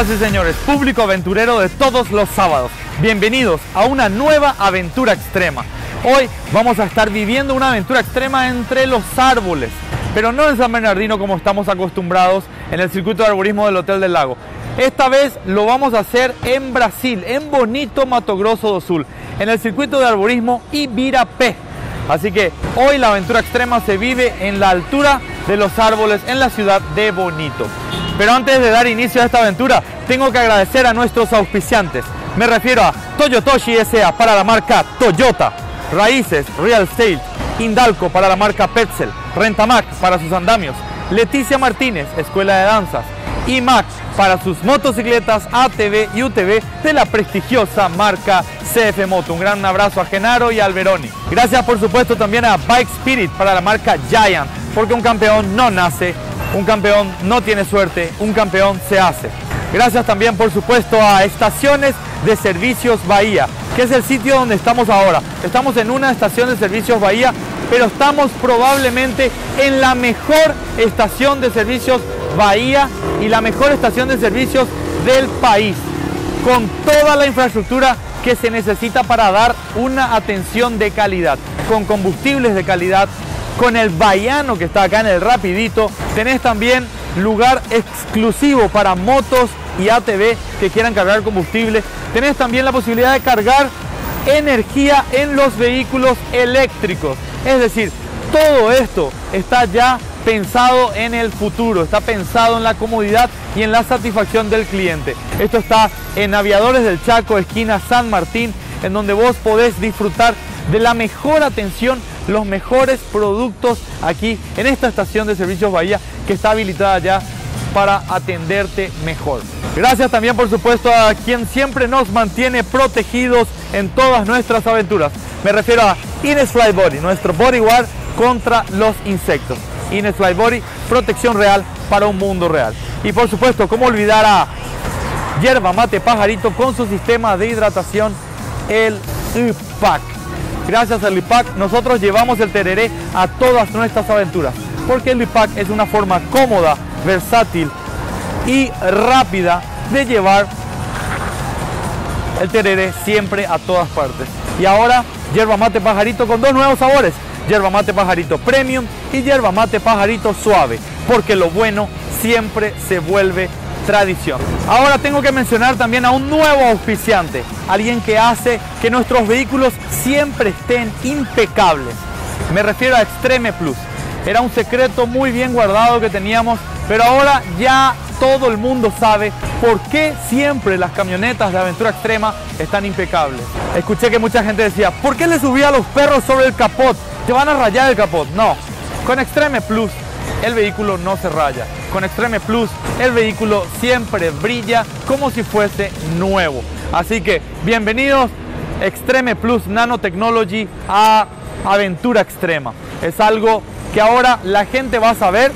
Y señores, público aventurero de todos los sábados, bienvenidos a una nueva aventura extrema. Hoy vamos a estar viviendo una aventura extrema entre los árboles, pero no en San Bernardino como estamos acostumbrados en el circuito de arborismo del Hotel del Lago. Esta vez lo vamos a hacer en Brasil, en bonito Mato Grosso do Sul, en el circuito de arborismo Ibirapé. Así que hoy la aventura extrema se vive en la altura de los árboles en la ciudad de Bonito. Pero antes de dar inicio a esta aventura, tengo que agradecer a nuestros auspiciantes. Me refiero a Toyotoshi S.A. para la marca Toyota, Raíces Real Estate, Indalco para la marca Petzel, Rentamac para sus andamios, Leticia Martínez, Escuela de Danzas, y Max para sus motocicletas ATV y UTV de la prestigiosa marca CF Moto. Un gran abrazo a Genaro y a Alberoni. Gracias por supuesto también a Bike Spirit para la marca Giant, porque un campeón no nace, un campeón no tiene suerte, un campeón se hace. Gracias también por supuesto a Estaciones de Servicios Bahía, que es el sitio donde estamos ahora. Estamos en una estación de servicios Bahía, pero estamos probablemente en la mejor estación de servicios Bahía y la mejor estación de servicios del país, con toda la infraestructura que se necesita para dar una atención de calidad, con combustibles de calidad, con el Bahiano que está acá en el Rapidito. Tenés también lugar exclusivo para motos y ATV que quieran cargar combustible. Tenés también la posibilidad de cargar energía en los vehículos eléctricos. Es decir, todo esto está ya pensado en el futuro, está pensado en la comodidad y en la satisfacción del cliente. Esto está en Aviadores del Chaco, esquina San Martín, en donde vos podés disfrutar de la mejor atención, los mejores productos aquí en esta estación de servicios Bahía que está habilitada ya para atenderte mejor. Gracias también por supuesto a quien siempre nos mantiene protegidos en todas nuestras aventuras. Me refiero a Ines Fly Body, nuestro bodyguard contra los insectos. Ines Body, protección real para un mundo real. Y por supuesto, ¿cómo olvidar a Yerba Mate Pajarito con su sistema de hidratación, el IPAC? Gracias al IPAC nosotros llevamos el tereré a todas nuestras aventuras, porque el IPAC es una forma cómoda, versátil y rápida de llevar el tereré siempre a todas partes. Y ahora, yerba mate pajarito con dos nuevos sabores, yerba mate pajarito premium y yerba mate pajarito suave, porque lo bueno siempre se vuelve tradición. Ahora tengo que mencionar también a un nuevo auspiciante, alguien que hace que nuestros vehículos siempre estén impecables. Me refiero a Extreme Plus. Era un secreto muy bien guardado que teníamos, pero ahora ya todo el mundo sabe por qué siempre las camionetas de aventura extrema están impecables. Escuché que mucha gente decía, ¿por qué le subía a los perros sobre el capot? Te van a rayar el capot. No, con Extreme Plus el vehículo no se raya. Con Extreme Plus el vehículo siempre brilla como si fuese nuevo. Así que bienvenidos Extreme Plus Nanotechnology a Aventura Extrema. Es algo que ahora la gente va a saber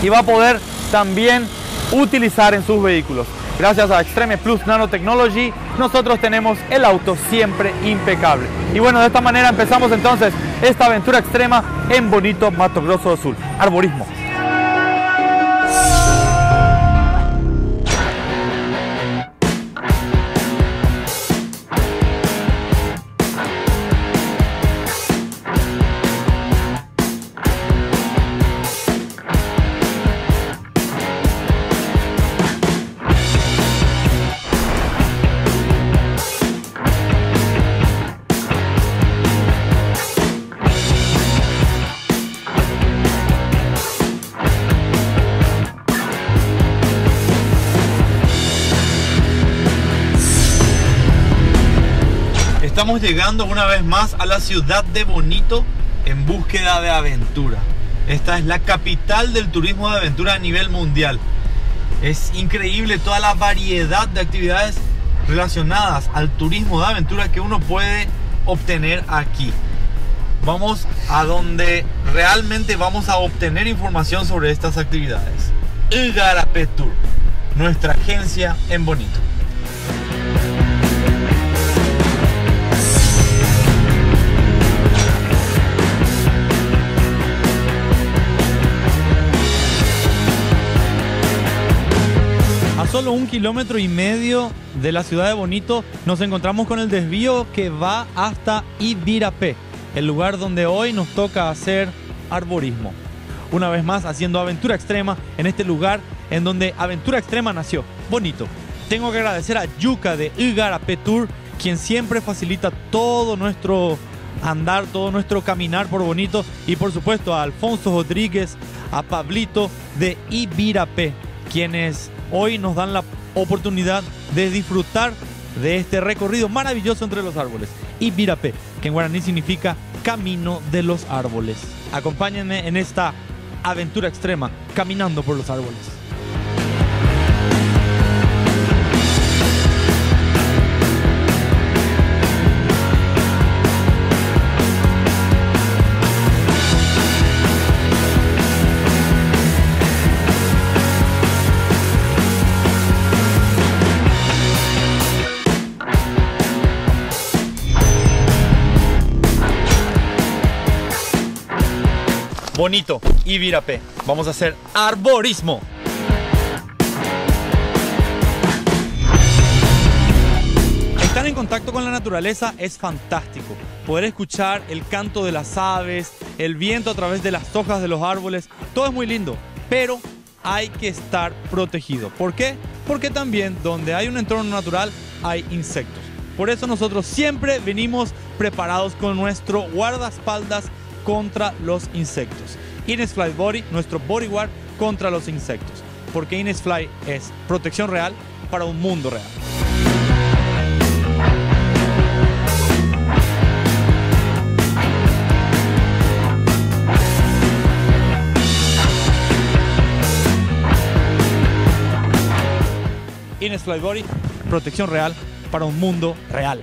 y va a poder también utilizar en sus vehículos. Gracias a Extreme Plus Nanotechnology, nosotros tenemos el auto siempre impecable. Y bueno, de esta manera empezamos entonces esta aventura extrema en bonito Mato Grosso do Sul. Arborismo. Estamos llegando una vez más a la ciudad de Bonito en búsqueda de aventura. Esta es la capital del turismo de aventura a nivel mundial. Es increíble toda la variedad de actividades relacionadas al turismo de aventura que uno puede obtener aquí. Vamos a donde realmente vamos a obtener información sobre estas actividades. Igarapé Tour, nuestra agencia en Bonito. Solo un kilómetro y medio de la ciudad de Bonito nos encontramos con el desvío que va hasta Ibirapé, el lugar donde hoy nos toca hacer arborismo. Una vez más haciendo aventura extrema en este lugar en donde Aventura Extrema nació. Bonito. Tengo que agradecer a Yuka de Igarapé Tour, quien siempre facilita todo nuestro andar, todo nuestro caminar por Bonito y por supuesto a Alfonso Rodríguez, a Pablito de Ibirapé, quienes hoy nos dan la oportunidad de disfrutar de este recorrido maravilloso entre los árboles. Ibirapé, que en guaraní significa camino de los árboles. Acompáñenme en esta aventura extrema, caminando por los árboles. Bonito y Virapé. Vamos a hacer arborismo. Estar en contacto con la naturaleza es fantástico. Poder escuchar el canto de las aves, el viento a través de las hojas de los árboles, todo es muy lindo, pero hay que estar protegido. ¿Por qué? Porque también donde hay un entorno natural hay insectos. Por eso nosotros siempre venimos preparados con nuestro guardaespaldas contra los insectos. Inesfly Body, nuestro bodyguard contra los insectos. Porque Inesfly es protección real para un mundo real. Inesfly Body, protección real para un mundo real.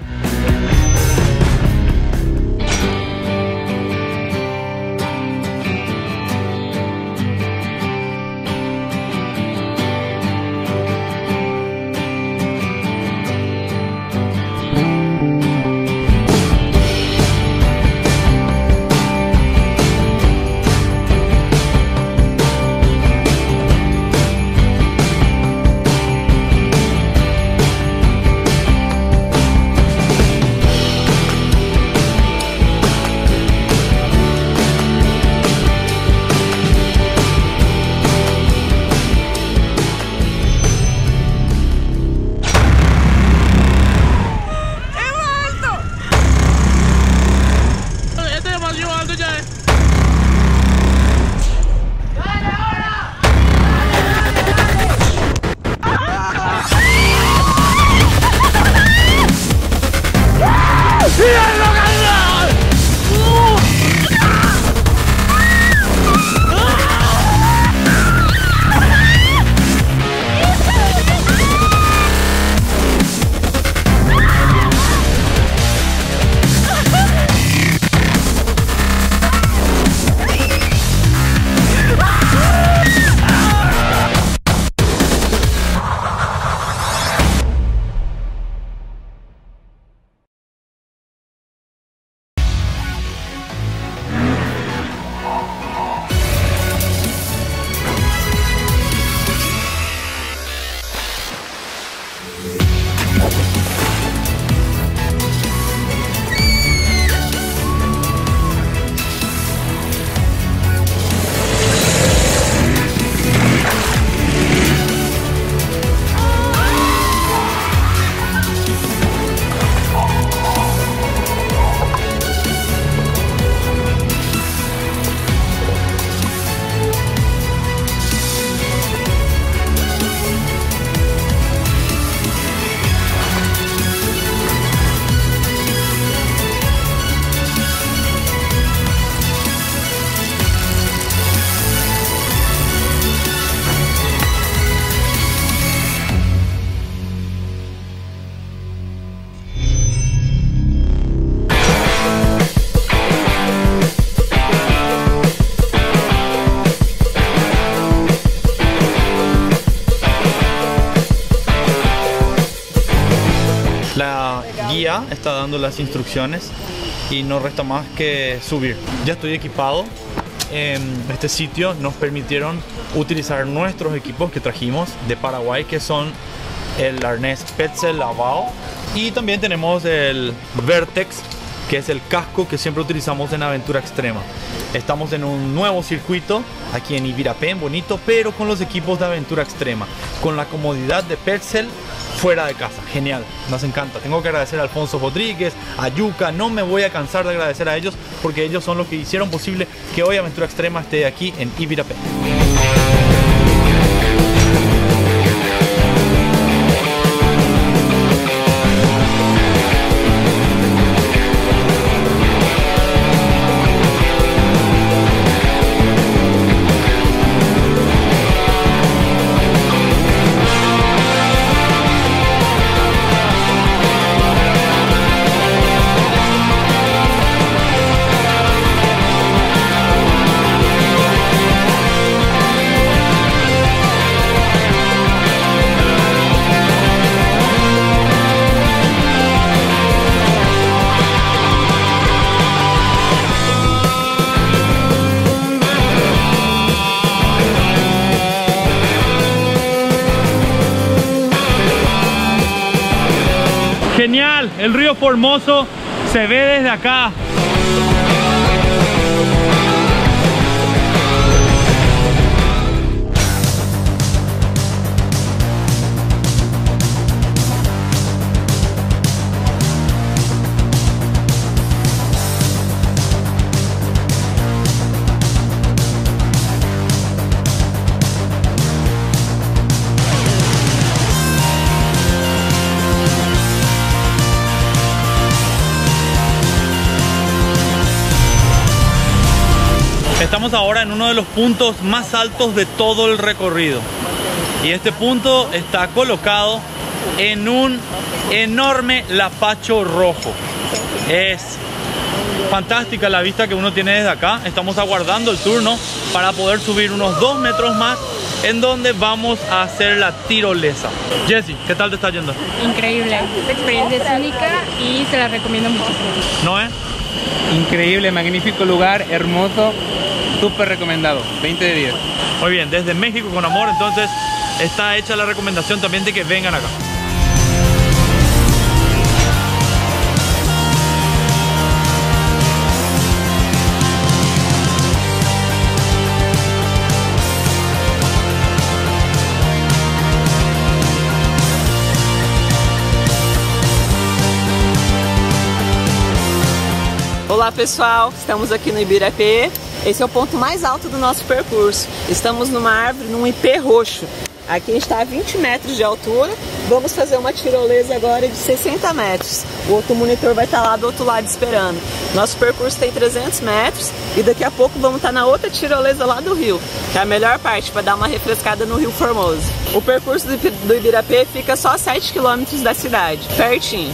Las instrucciones y no resta más que subir. Ya estoy equipado. En este sitio nos permitieron utilizar nuestros equipos que trajimos de Paraguay, que son el arnés Petzl lavado y también tenemos el Vertex que es el casco que siempre utilizamos en aventura extrema. Estamos en un nuevo circuito aquí en Ibirapé, bonito, pero con los equipos de aventura extrema, con la comodidad de Petzl fuera de casa. Genial, nos encanta. Tengo que agradecer a Alfonso Rodríguez, a Yuka, no me voy a cansar de agradecer a ellos porque ellos son los que hicieron posible que hoy Aventura Extrema esté aquí en Ibirapé. Formoso se ve desde acá. Estamos ahora en uno de los puntos más altos de todo el recorrido. Y este punto está colocado en un enorme lapacho rojo. Es fantástica la vista que uno tiene desde acá. Estamos aguardando el turno para poder subir unos dos metros más en donde vamos a hacer la tirolesa. Jessy, ¿qué tal te está yendo? Increíble, esta experiencia es única y se la recomiendo muchísimo. ¿No es? Increíble, magnífico lugar, hermoso, súper recomendado, 20 de 10. Muy bien, desde México con amor, entonces está hecha la recomendación también de que vengan acá. Olá pessoal, estamos aqui no Ibirapé. Esse é o ponto mais alto do nosso percurso. Estamos numa árvore, num ipê roxo. Aqui está a 20 metros de altura. Vamos fazer uma tirolesa agora de 60 metros. O outro monitor vai estar lá do outro lado esperando. Nosso percurso tem 300 metros e daqui a pouco vamos estar na outra tirolesa lá do rio, que é a melhor parte para dar uma refrescada no Rio Formoso. O percurso do Ibirapé fica só a 7 quilômetros da cidade, pertinho.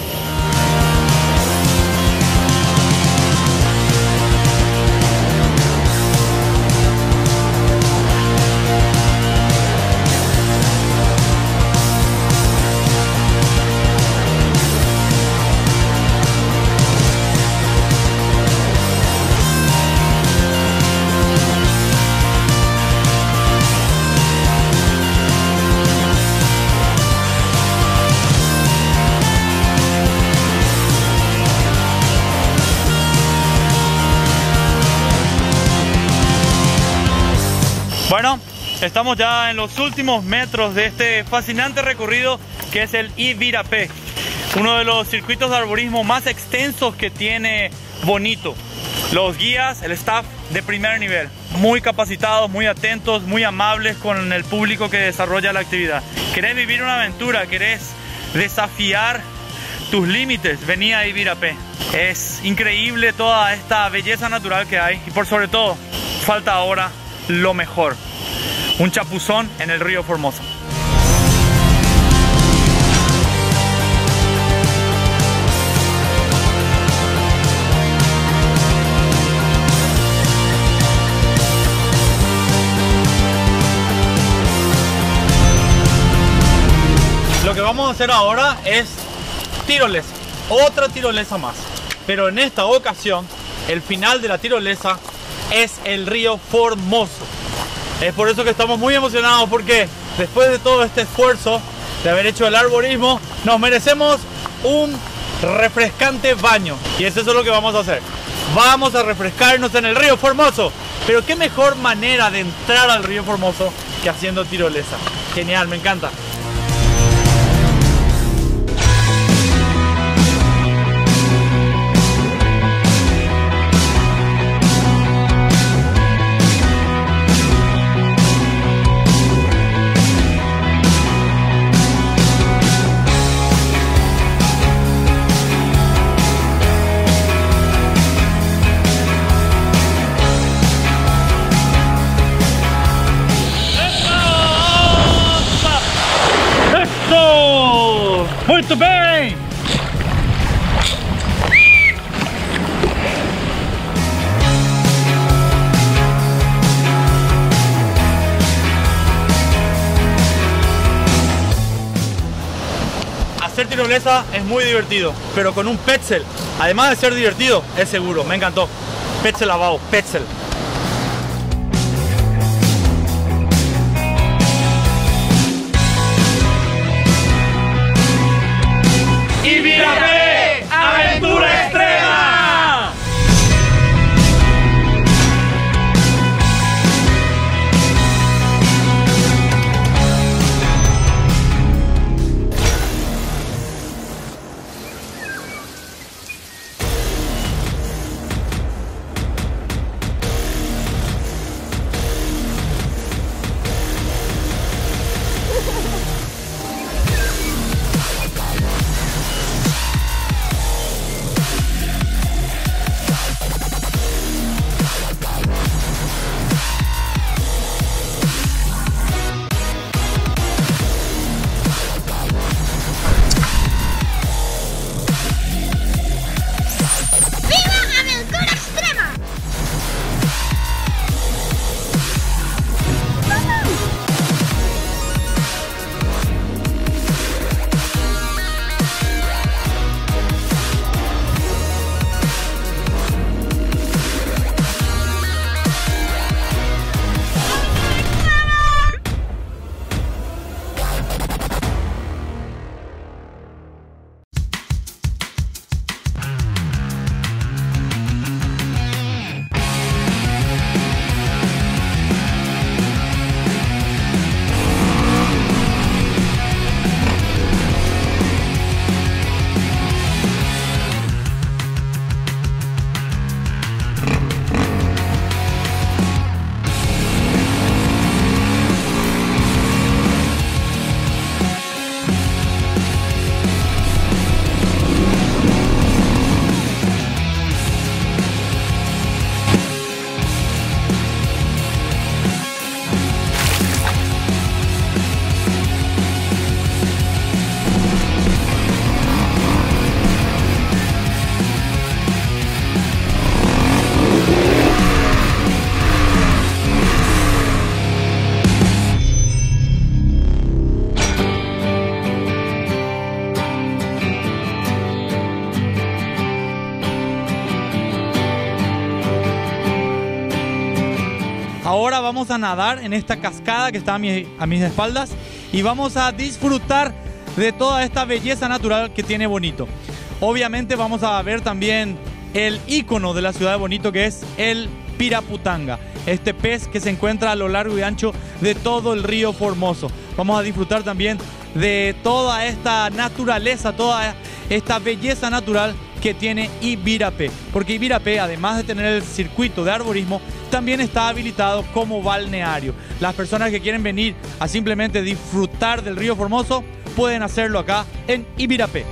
Estamos ya en los últimos metros de este fascinante recorrido que es el Ibirapé, uno de los circuitos de arborismo más extensos que tiene Bonito. Los guías, el staff de primer nivel, muy capacitados, muy atentos, muy amables con el público que desarrolla la actividad. ¿Querés vivir una aventura? ¿Querés desafiar tus límites? Vení a Ibirapé. Es increíble toda esta belleza natural que hay y por sobre todo, falta ahora lo mejor. Un chapuzón en el río Formosa. Lo que vamos a hacer ahora es tirolesa, otra tirolesa más. Pero en esta ocasión, el final de la tirolesa es el río Formoso. Es por eso que estamos muy emocionados porque después de todo este esfuerzo de haber hecho el arborismo, nos merecemos un refrescante baño. Y eso es lo que vamos a hacer. Vamos a refrescarnos en el río Formoso. Pero qué mejor manera de entrar al río Formoso que haciendo tirolesa. Genial, me encanta. Hacer tirolesa es muy divertido, pero con un Petzel, además de ser divertido, es seguro, me encantó. Petzel lavado, Petzel. Ahora vamos a nadar en esta cascada que está a, mi- a mis espaldas y vamos a disfrutar de toda esta belleza natural que tiene Bonito. Obviamente vamos a ver también el icono de la ciudad de Bonito que es el piraputanga, este pez que se encuentra a lo largo y ancho de todo el río Formoso. Vamos a disfrutar también de toda esta naturaleza, toda esta belleza natural que tiene Ibirapé. Porque Ibirapé, además de tener el circuito de arborismo, también está habilitado como balneario. Las personas que quieren venir a simplemente disfrutar del río Formoso pueden hacerlo acá en Ibirapé.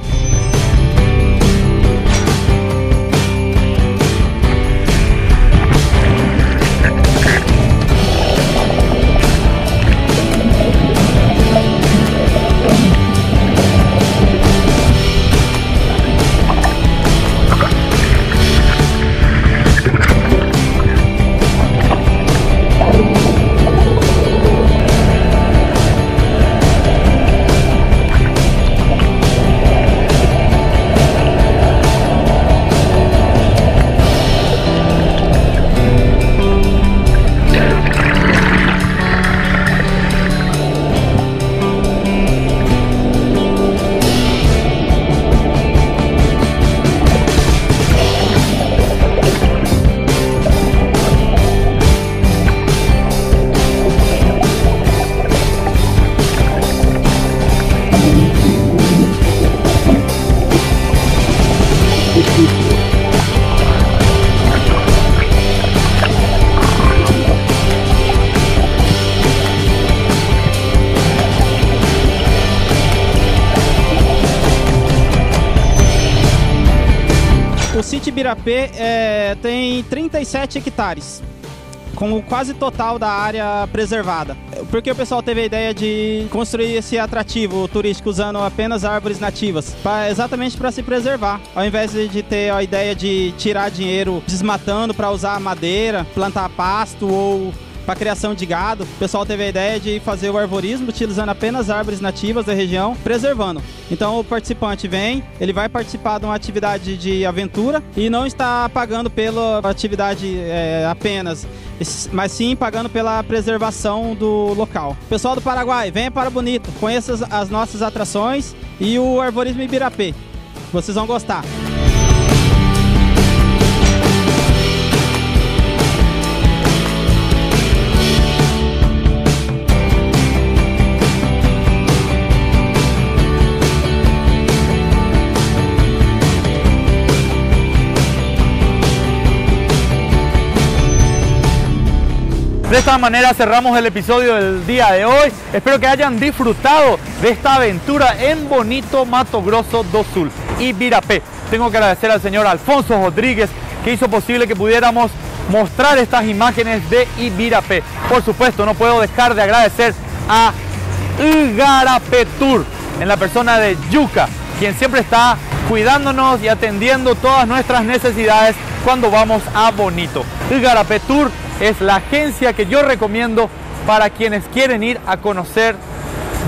Ibirapê é, tem 37 hectares, com o quase total da área preservada. Porque o pessoal teve a ideia de construir esse atrativo turístico usando apenas árvores nativas, pra, exatamente para se preservar, ao invés de ter a ideia de tirar dinheiro desmatando para usar madeira, plantar pasto ou para criação de gado. O pessoal teve a ideia de fazer o arborismo utilizando apenas árvores nativas da região, preservando. Então o participante vem, ele vai participar de uma atividade de aventura e não está pagando pela atividade é, apenas, mas sim pagando pela preservação do local. Pessoal do Paraguai, venha para Bonito, conheça as, as nossas atrações e o arborismo Ibirapê. Vocês vão gostar. De esta manera cerramos el episodio del día de hoy. Espero que hayan disfrutado de esta aventura en bonito Mato Grosso do Sul y Virapé. Tengo que agradecer al señor Alfonso Rodríguez que hizo posible que pudiéramos mostrar estas imágenes de Ibirapé. Por supuesto, no puedo dejar de agradecer a Igarapé Tour en la persona de Yuka, quien siempre está cuidándonos y atendiendo todas nuestras necesidades cuando vamos a Bonito. Igarapé Tour es la agencia que yo recomiendo para quienes quieren ir a conocer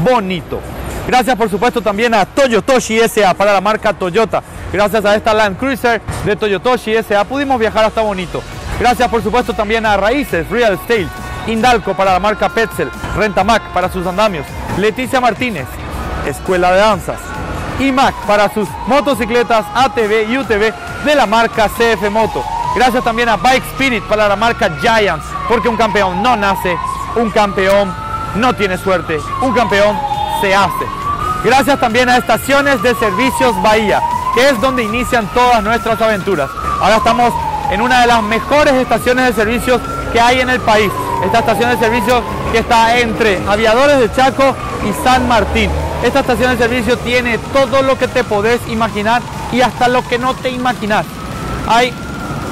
bonito. Gracias por supuesto también a Toyotoshi SA para la marca Toyota. Gracias a esta Land Cruiser de Toyotoshi SA pudimos viajar hasta Bonito. Gracias por supuesto también a Raíces Real Estate, Indalco para la marca Petzel, Rentamac para sus andamios, Leticia Martínez, Escuela de Danzas, IMAC para sus motocicletas ATV y UTV de la marca CF Moto. Gracias también a Bike Spirit para la marca Giants, porque un campeón no nace, un campeón no tiene suerte, un campeón se hace. Gracias también a Estaciones de Servicios Bahía, que es donde inician todas nuestras aventuras. Ahora estamos en una de las mejores estaciones de servicios que hay en el país. Esta estación de servicio que está entre Aviadores de Chaco y San Martín. Esta estación de servicio tiene todo lo que te podés imaginar y hasta lo que no te imaginas. Hay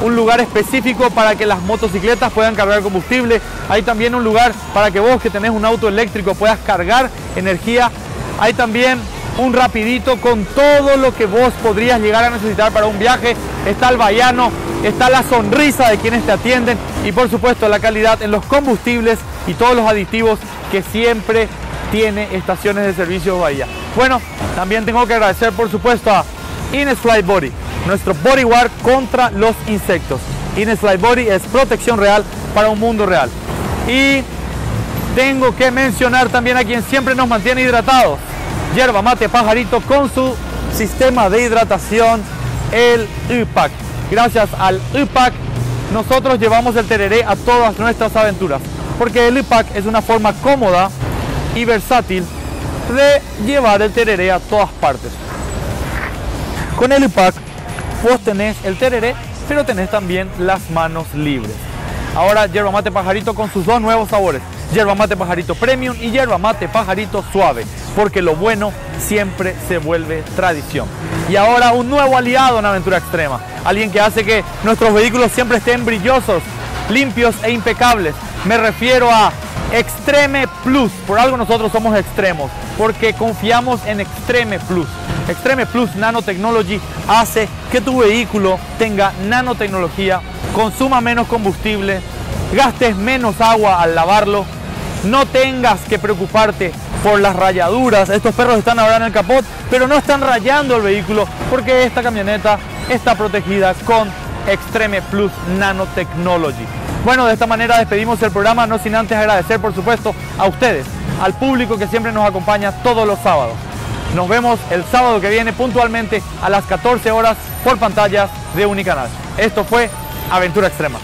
un lugar específico para que las motocicletas puedan cargar combustible. Hay también un lugar para que vos que tenés un auto eléctrico puedas cargar energía. Hay también un rapidito con todo lo que vos podrías llegar a necesitar para un viaje. Está el vallano, está la sonrisa de quienes te atienden y por supuesto la calidad en los combustibles y todos los aditivos que siempre tiene estaciones de servicio Bahía. Bueno, también tengo que agradecer por supuesto a Ines Fly Body, nuestro bodyguard contra los insectos. Fly Body es protección real para un mundo real. Y tengo que mencionar también a quien siempre nos mantiene hidratados. Yerba mate pajarito con su sistema de hidratación, el UPAC. Gracias al UPAC nosotros llevamos el tereré a todas nuestras aventuras. Porque el UPAC es una forma cómoda y versátil de llevar el tereré a todas partes. Con el UPAC vos tenés el tereré, pero tenés también las manos libres. Ahora yerba mate pajarito con sus dos nuevos sabores, yerba mate pajarito premium y yerba mate pajarito suave, porque lo bueno siempre se vuelve tradición. Y ahora un nuevo aliado en Aventura Extrema, alguien que hace que nuestros vehículos siempre estén brillosos, limpios e impecables. Me refiero a Extreme Plus, por algo nosotros somos extremos, porque confiamos en Extreme Plus. Extreme Plus Nanotechnology hace que tu vehículo tenga nanotecnología, consuma menos combustible, gastes menos agua al lavarlo, no tengas que preocuparte por las rayaduras. Estos perros están ahora en el capot, pero no están rayando el vehículo porque esta camioneta está protegida con Extreme Plus Nanotechnology. Bueno, de esta manera despedimos el programa, no sin antes agradecer por supuesto a ustedes, al público que siempre nos acompaña todos los sábados. Nos vemos el sábado que viene puntualmente a las 14 horas por pantallas de Unicanal. Esto fue Aventura Extrema.